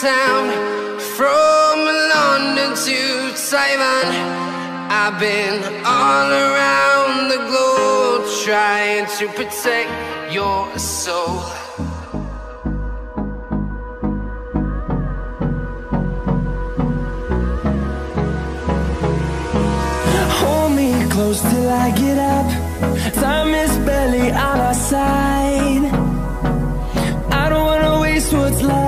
town from London to Taiwan. I've been all around the globe trying to protect your soul. Hold me close till I get up. Time is barely on our side. I don't wanna waste what's left.